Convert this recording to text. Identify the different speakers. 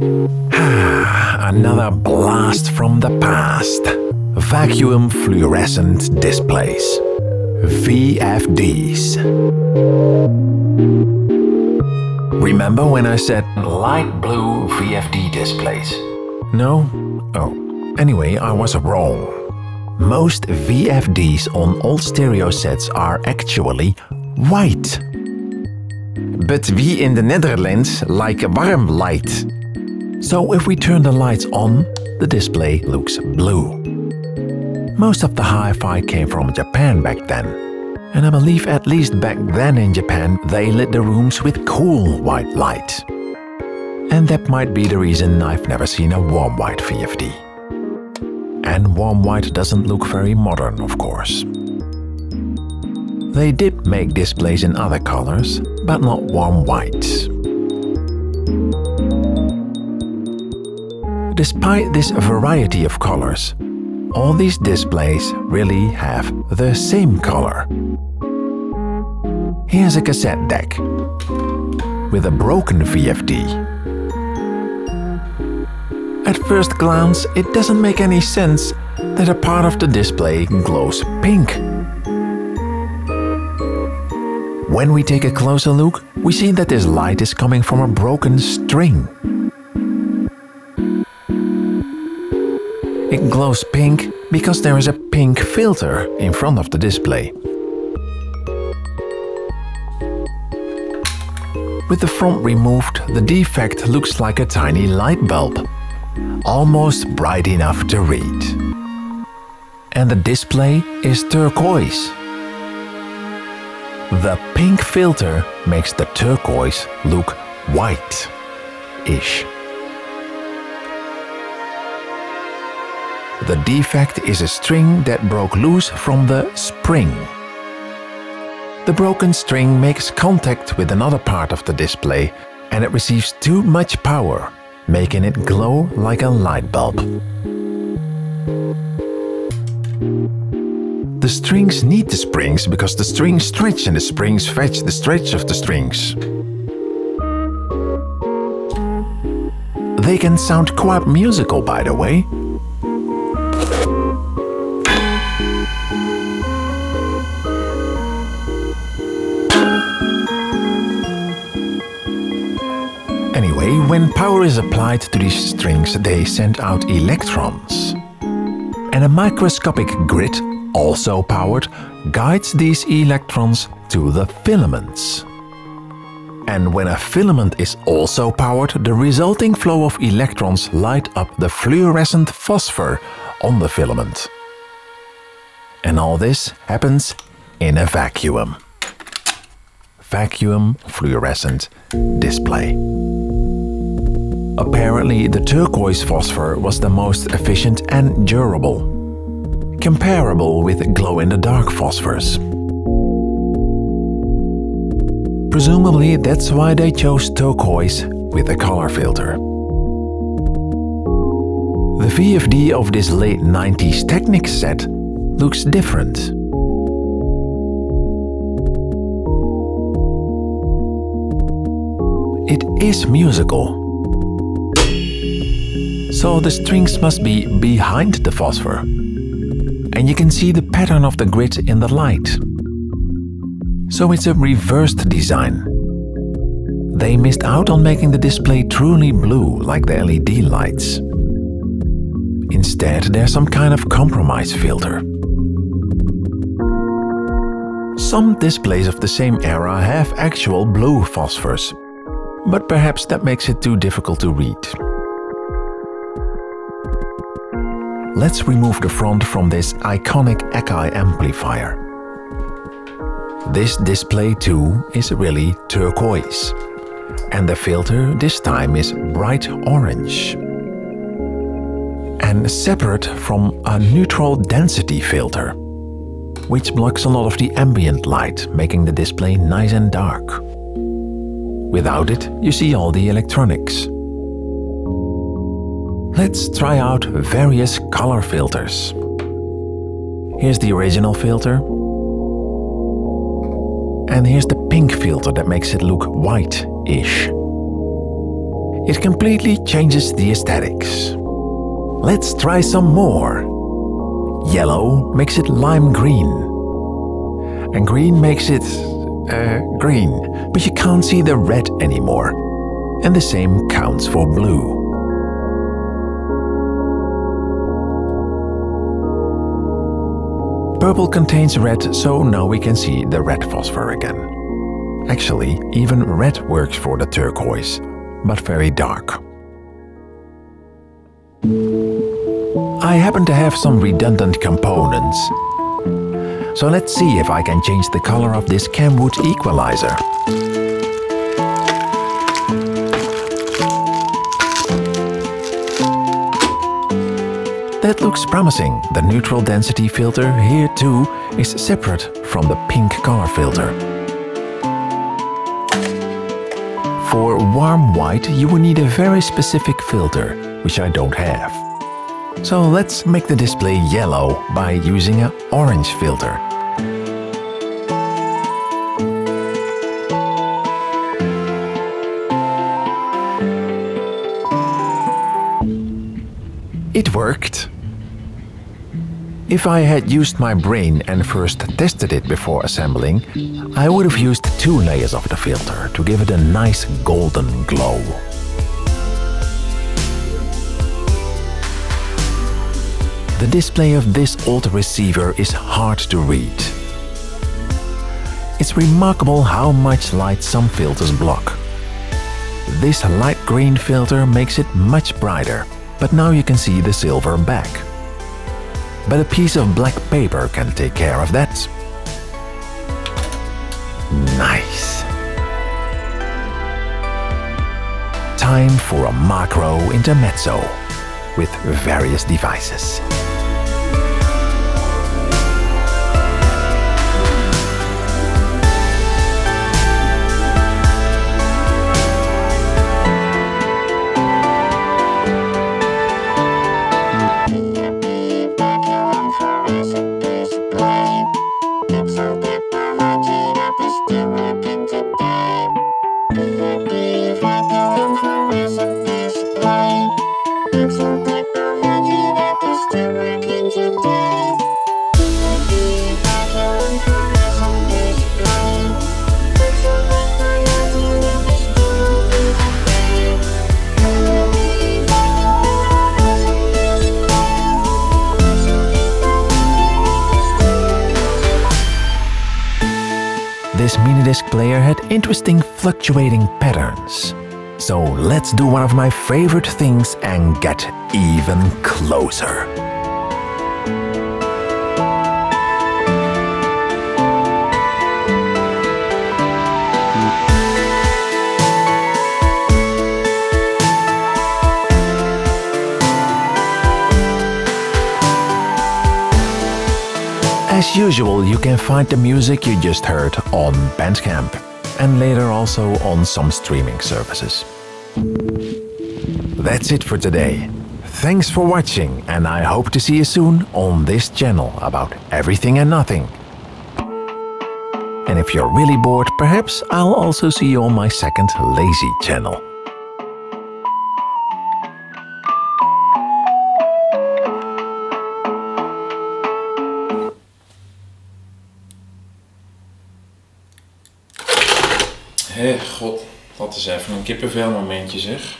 Speaker 1: Another blast from the past. Vacuum fluorescent displays. VFDs. Remember when I said light blue VFD displays? No? Oh, anyway, I was wrong. Most VFDs on old stereo sets are actually white. But we in the Netherlands like warm light. So if we turn the lights on, the display looks blue. Most of the hi-fi came from Japan back then. And I believe at least back then in Japan they lit the rooms with cool white light. And that might be the reason I've never seen a warm white VFD. And warm white doesn't look very modern, of course. They did make displays in other colors, but not warm white. Despite this variety of colors, all these displays really have the same color. Here's a cassette deck with a broken VFD. At first glance, it doesn't make any sense that a part of the display glows pink. When we take a closer look, we see that this light is coming from a broken string. It glows pink because there is a pink filter in front of the display. With the front removed, the defect looks like a tiny light bulb, almost bright enough to read. And the display is turquoise. The pink filter makes the turquoise look white-ish. The defect is a string that broke loose from the spring. The broken string makes contact with another part of the display and it receives too much power, making it glow like a light bulb. The strings need the springs because the strings stretch and the springs fetch the stretch of the strings. They can sound quite musical by the way, when power is applied to these strings, they send out electrons. And a microscopic grid, also powered, guides these electrons to the filaments. And when a filament is also powered, the resulting flow of electrons light up the fluorescent phosphor on the filament. And all this happens in a vacuum. Vacuum fluorescent display. Apparently, the turquoise phosphor was the most efficient and durable, comparable with glow-in-the-dark phosphors. Presumably that's why they chose turquoise with a color filter. The VFD of this late 90s Technics set looks different. It is musical, so the strings must be behind the phosphor. And you can see the pattern of the grid in the light. So it's a reversed design. They missed out on making the display truly blue like the LED lights. Instead, there's some kind of compromise filter. Some displays of the same era have actual blue phosphors, but perhaps that makes it too difficult to read. Let's remove the front from this iconic Akai amplifier. This display too is really turquoise. And the filter this time is bright orange. And separate from a neutral density filter, which blocks a lot of the ambient light, making the display nice and dark. Without it, you see all the electronics. Let's try out various color filters. Here's the original filter. And here's the pink filter that makes it look white-ish. It completely changes the aesthetics. Let's try some more. Yellow makes it lime green. And green makes it uh, green, but you can't see the red anymore. And the same counts for blue. Purple contains red, so now we can see the red phosphor again. Actually, even red works for the turquoise, but very dark. I happen to have some redundant components. So let's see if I can change the color of this Kenwood equalizer. That looks promising. The neutral density filter here too is separate from the pink color filter. For warm white you will need a very specific filter, which I don't have. So let's make the display yellow by using an orange filter. It worked. If I had used my brain and first tested it before assembling, I would have used two layers of the filter to give it a nice golden glow. The display of this old receiver is hard to read. It's remarkable how much light some filters block. This light green filter makes it much brighter but now you can see the silver back. But a piece of black paper can take care of that. Nice! Time for a macro intermezzo with various devices. This mini-disc player had interesting fluctuating patterns. So let's do one of my favorite things and get even closer. As usual, you can find the music you just heard on Bandcamp and later also on some streaming services. That's it for today. Thanks for watching and I hope to see you soon on this channel about everything and nothing. And if you're really bored, perhaps I'll also see you on my second lazy channel.
Speaker 2: Een kippenvel momentje zeg.